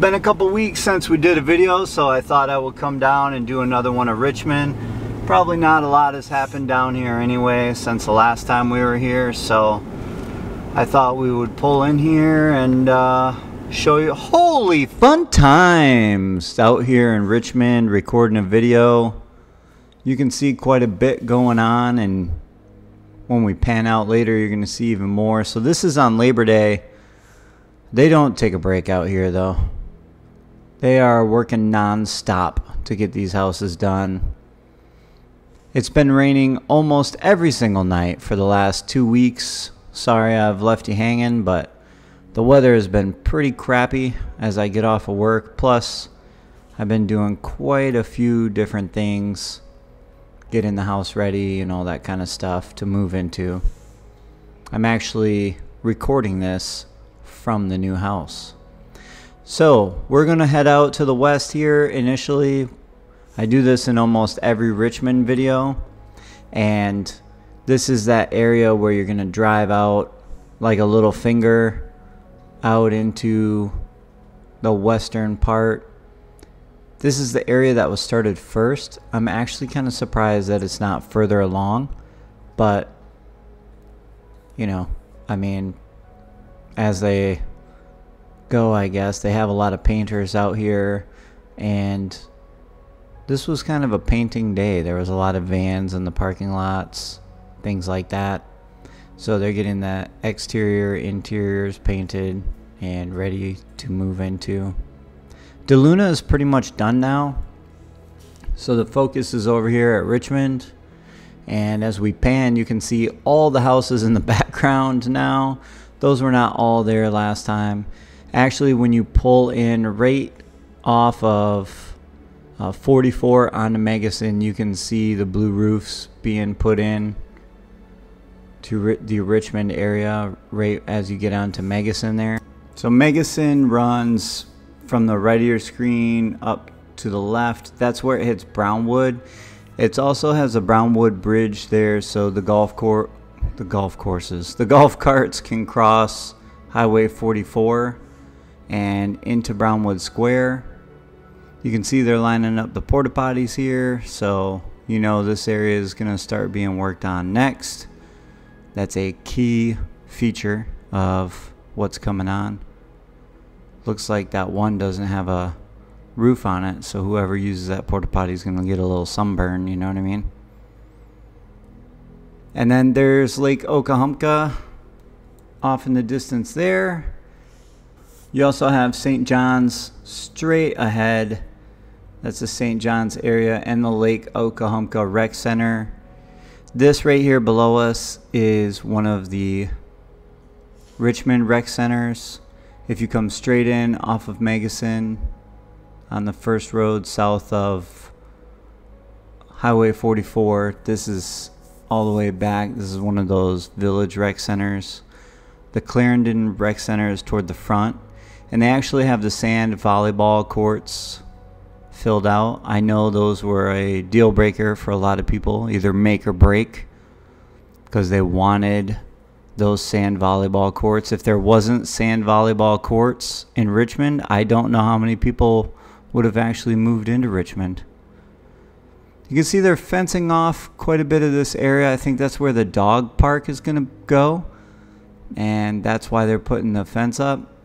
Been a couple weeks since we did a video, so I thought I would come down and do another one of Richmond. Probably not a lot has happened down here anyway since the last time we were here, so I thought we would pull in here and uh, show you. Holy fun times out here in Richmond recording a video. You can see quite a bit going on, and when we pan out later, you're going to see even more. So, this is on Labor Day. They don't take a break out here, though. They are working non stop to get these houses done. It's been raining almost every single night for the last two weeks. Sorry I've left you hanging, but the weather has been pretty crappy as I get off of work. Plus, I've been doing quite a few different things, getting the house ready and all that kind of stuff to move into. I'm actually recording this from the new house. So, we're to head out to the west here initially. I do this in almost every Richmond video. And this is that area where you're to drive out like a little finger out into the western part. This is the area that was started first. I'm actually kind of surprised that it's not further along, but you know, I mean, as they go, I guess they have a lot of painters out here, and this was kind of a painting day. There was a lot of vans in the parking lots, things like that. So they're getting the exterior, interiors painted and ready to move into. DeLuna is pretty much done now. So the focus is over here at Richmond. And as we pan, you can see all the houses in the background now. Those were not all there last time. Actually, when you pull in right off of uh, 44 onto Meggison, you can see the blue roofs being put in to the Richmond area right as you get onto Meggison there. So Meggison runs from the right of your screen up to the left. That's where it hits Brownwood. It also has a Brownwood bridge there so the golf court the golf courses. The golf carts can cross Highway 44 and into Brownwood Square. You can see they're lining up the porta potties here, so you know this area is going to start being worked on next. That's a key feature of what's coming on. Looks like that one doesn't have a roof on it, so whoever uses that porta potty is going to get a little sunburn, you know what I mean? And then there's Lake Okahumpka off in the distance there. You also have St. John's straight ahead. That's the St. John's area and the Lake Okahumpka Rec Center this right here below us is one of the Richmond rec centers. If you come straight in off of Meggison on the first road south of Highway 44, this is all the way back. This is one of those village rec centers. The Clarendon Rec Center is toward the front, and they actually have the sand volleyball courts filled out. I know those were a deal breaker for a lot of people, either make or break, because they wanted those sand volleyball courts. If there wasn't sand volleyball courts in Richmond, I don't know how many people would have actually moved into Richmond. You can see they're fencing off quite a bit of this area. I think that's where the dog park is going to go. And that's why they're putting the fence up.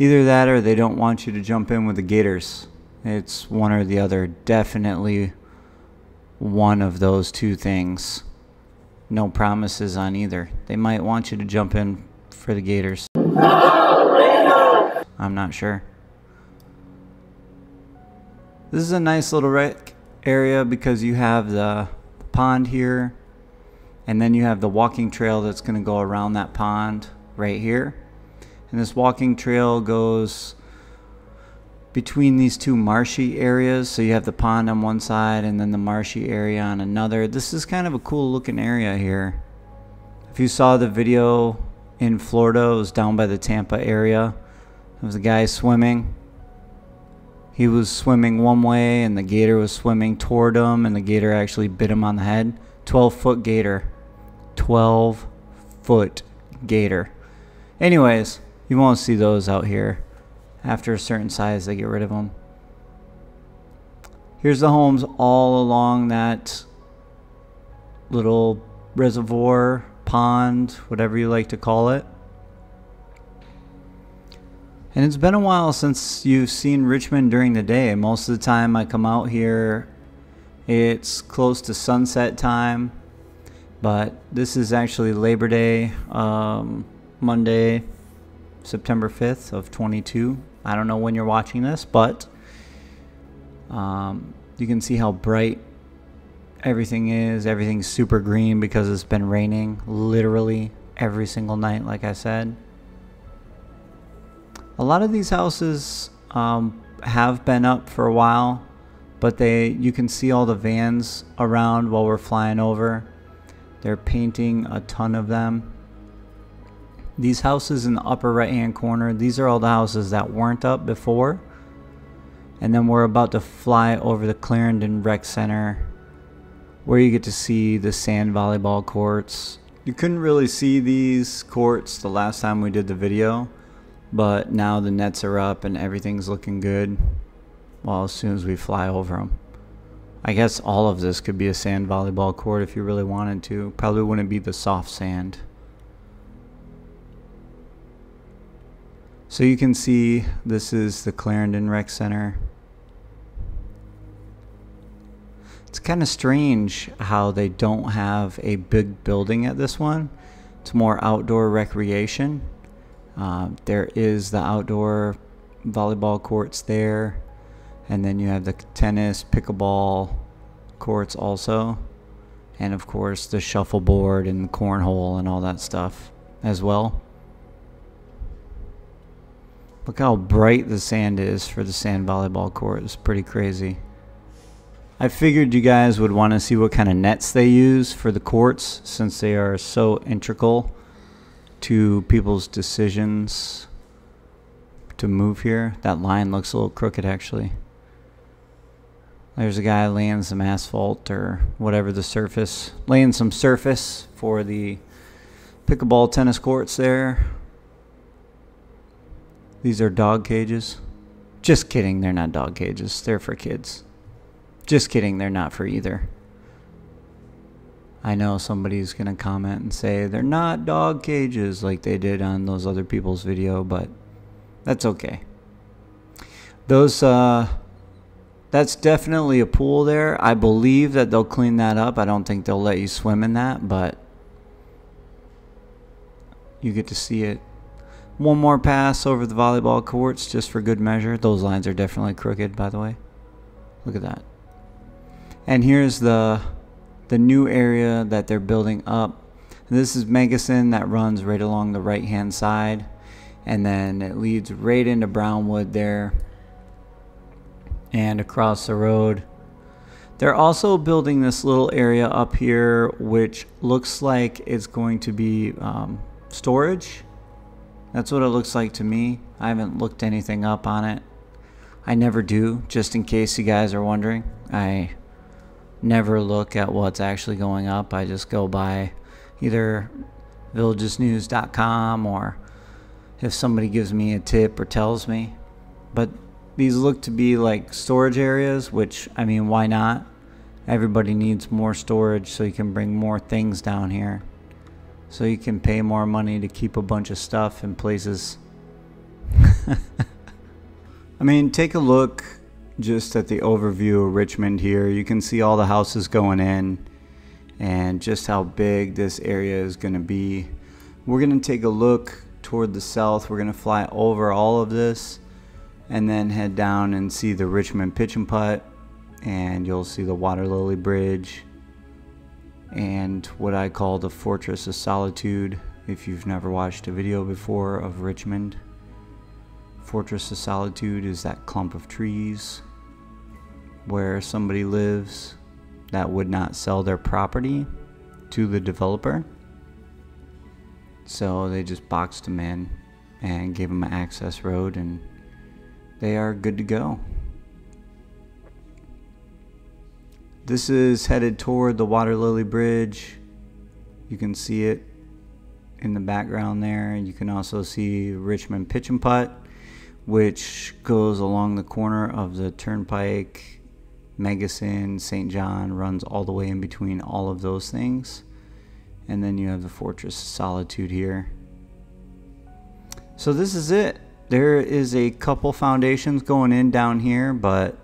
Either that or they don't want you to jump in with the gators. It's one or the other. Definitely one of those two things. No promises on either. They might want you to jump in for the Gators. I'm not sure. This is a nice little rec area because you have the pond here and then you have the walking trail that's going to go around that pond right here. And this walking trail goes between these two marshy areas. So you have the pond on one side and then the marshy area on another. This is kind of a cool looking area here. If you saw the video in Florida, it was down by the Tampa area. There was a guy swimming. He was swimming one way and the gator was swimming toward him and the gator actually bit him on the head. 12 foot gator. 12 foot gator. Anyways, you won't see those out here After a certain size, they get rid of them. Here's the homes all along that little reservoir, pond, whatever you like to call it. And it's been a while since you've seen Richmond during the day. Most of the time I come out here, it's close to sunset time. But this is actually Labor Day, um, Monday, September 5th of 22. I don't know when you're watching this, but um, you can see how bright everything is. Everything's super green because it's been raining literally every single night, like I said. A lot of these houses um, have been up for a while, but they you can see all the vans around while we're flying over. They're painting a ton of them. These houses in the upper right hand corner, these are all the houses that weren't up before. And then we're about to fly over the Clarendon Rec Center where you get to see the sand volleyball courts. You couldn't really see these courts the last time we did the video but now the nets are up and everything's looking good. Well, as soon as we fly over them. I guess all of this could be a sand volleyball court if you really wanted to. Probably wouldn't be the soft sand. So you can see this is the Clarendon Rec Center. It's kind of strange how they don't have a big building at this one. It's more outdoor recreation. Uh, there is the outdoor volleyball courts there, and then you have the tennis, pickleball courts also, and of course the shuffleboard and cornhole and all that stuff as well. Look how bright the sand is for the sand volleyball court. It's pretty crazy. I figured you guys would want to see what kind of nets they use for the courts since they are so integral to people's decisions to move here. That line looks a little crooked actually. There's a guy laying some asphalt or whatever the surface, laying some surface for the pickleball tennis courts there. These are dog cages. Just kidding, they're not dog cages. They're for kids. Just kidding, they're not for either. I know somebody's going to comment and say they're not dog cages like they did on those other people's video, but that's okay. Those, uh, that's definitely a pool there. I believe that they'll clean that up. I don't think they'll let you swim in that, but you get to see it. One more pass over the volleyball courts just for good measure. Those lines are definitely crooked, by the way. Look at that. And here's the the new area that they're building up. This is Meggison that runs right along the right hand side and then it leads right into Brownwood there and across the road. They're also building this little area up here which looks like it's going to be um, storage. That's what it looks like to me. I haven't looked anything up on it. I never do, just in case you guys are wondering. I never look at what's actually going up. I just go by either villagesnews.com or if somebody gives me a tip or tells me. But these look to be like storage areas, which I mean, why not? Everybody needs more storage so you can bring more things down here. So you can pay more money to keep a bunch of stuff in places. I mean, take a look just at the overview of Richmond here, you can see all the houses going in and just how big this area is going to be. We're going to take a look toward the south. We're going to fly over all of this and then head down and see the Richmond Pitch and Putt and you'll see the Water Lily Bridge and what I call the Fortress of Solitude if you've never watched a video before of Richmond. Fortress of Solitude is that clump of trees where somebody lives that would not sell their property to the developer. So they just boxed them in and gave them an access road and they are good to go. This is headed toward the Water Lily Bridge. You can see it in the background there. You can also see Richmond Pitch and Putt, which goes along the corner of the turnpike, Meggison, St. John, runs all the way in between all of those things. And then you have the Fortress Solitude here. So this is it. There is a couple foundations going in down here, but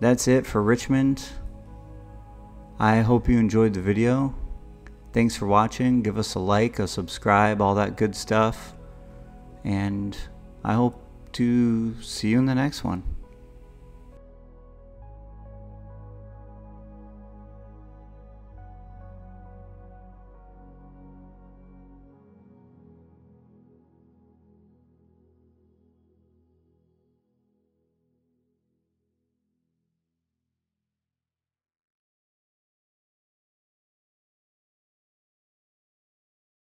that's it for Richmond. I hope you enjoyed the video. Thanks for watching. Give us a like, a subscribe, all that good stuff. And I hope to see you in the next one.